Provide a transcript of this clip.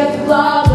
with love.